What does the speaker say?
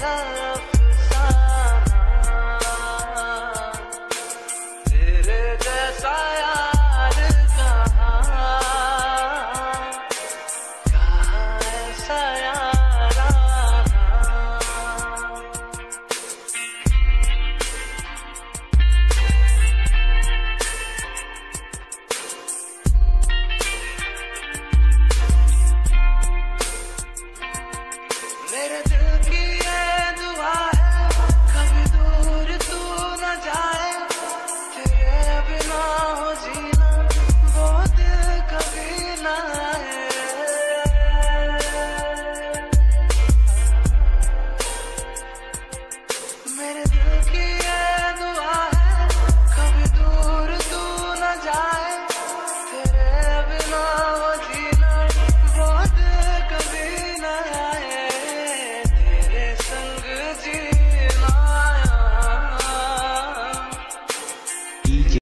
love.